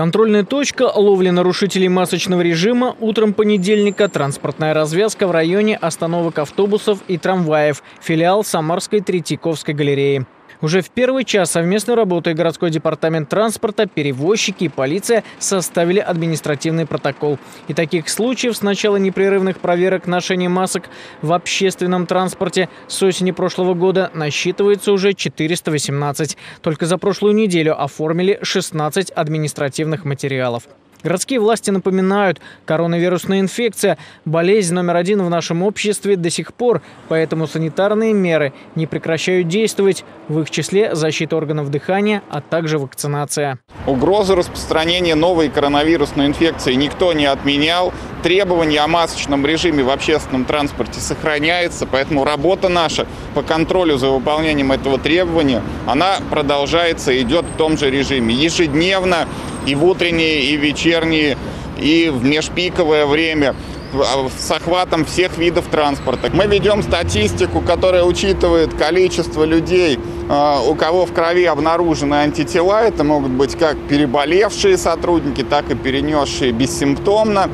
Контрольная точка ловли нарушителей масочного режима утром понедельника транспортная развязка в районе остановок автобусов и трамваев, филиал Самарской Третьяковской галереи. Уже в первый час совместной работой городской департамент транспорта, перевозчики и полиция составили административный протокол. И таких случаев с начала непрерывных проверок ношения масок в общественном транспорте с осени прошлого года насчитывается уже 418. Только за прошлую неделю оформили 16 административных материалов. Городские власти напоминают, коронавирусная инфекция – болезнь номер один в нашем обществе до сих пор, поэтому санитарные меры не прекращают действовать, в их числе защита органов дыхания, а также вакцинация. Угрозу распространения новой коронавирусной инфекции никто не отменял. Требования о масочном режиме в общественном транспорте сохраняется, поэтому работа наша по контролю за выполнением этого требования, она продолжается и идет в том же режиме. Ежедневно и в утренние, и в вечерние, и в межпиковое время а, с охватом всех видов транспорта. Мы ведем статистику, которая учитывает количество людей, а, у кого в крови обнаружены антитела. Это могут быть как переболевшие сотрудники, так и перенесшие бессимптомно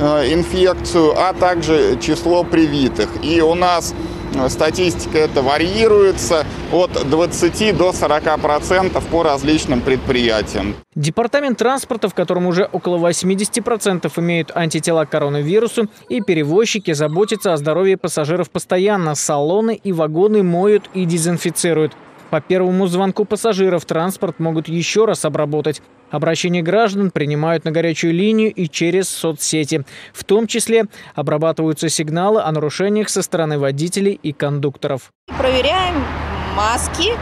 а, инфекцию, а также число привитых. И у нас Статистика это варьируется от 20 до 40 процентов по различным предприятиям. Департамент транспорта, в котором уже около 80 процентов имеют антитела к коронавирусу, и перевозчики заботятся о здоровье пассажиров постоянно. Салоны и вагоны моют и дезинфицируют. По первому звонку пассажиров транспорт могут еще раз обработать. Обращения граждан принимают на горячую линию и через соцсети. В том числе обрабатываются сигналы о нарушениях со стороны водителей и кондукторов. Проверяем маски,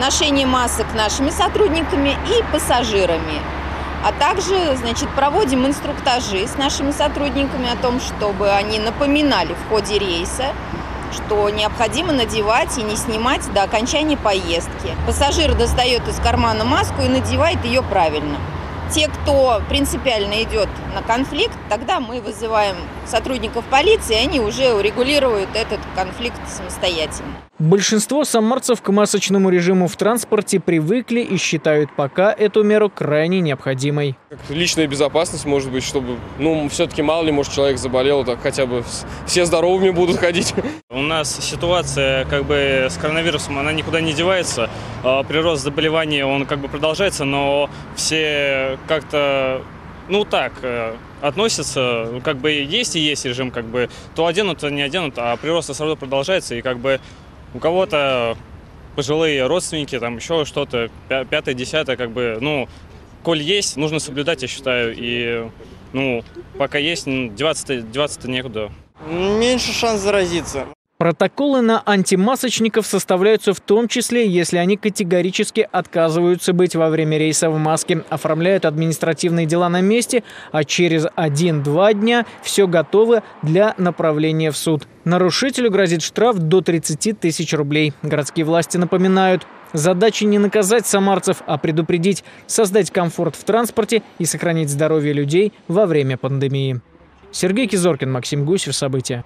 ношение масок нашими сотрудниками и пассажирами. А также значит, проводим инструктажи с нашими сотрудниками о том, чтобы они напоминали в ходе рейса что необходимо надевать и не снимать до окончания поездки. Пассажир достает из кармана маску и надевает ее правильно. Те, кто принципиально идет на конфликт, тогда мы вызываем сотрудников полиции, они уже урегулируют этот конфликт самостоятельно. Большинство самарцев к масочному режиму в транспорте привыкли и считают пока эту меру крайне необходимой. Личная безопасность, может быть, чтобы, ну, все-таки мало ли, может, человек заболел, так хотя бы все здоровыми будут ходить. У нас ситуация как бы с коронавирусом, она никуда не девается. А, прирост заболеваний, он как бы продолжается, но все как-то, ну так, э, относятся, как бы есть и есть режим, как бы то оденут, то не оденут, а прирост все равно продолжается, и как бы у кого-то пожилые родственники, там еще что-то, пятое, десятое, как бы, ну, коль есть, нужно соблюдать, я считаю, и, ну, пока есть, деваться-то деваться некуда. Меньше шанс заразиться. Протоколы на антимасочников составляются в том числе, если они категорически отказываются быть во время рейса в маске, оформляют административные дела на месте, а через 1-2 дня все готово для направления в суд. Нарушителю грозит штраф до 30 тысяч рублей. Городские власти напоминают, Задача не наказать самарцев, а предупредить, создать комфорт в транспорте и сохранить здоровье людей во время пандемии. Сергей Кизоркин, Максим Гусев. События.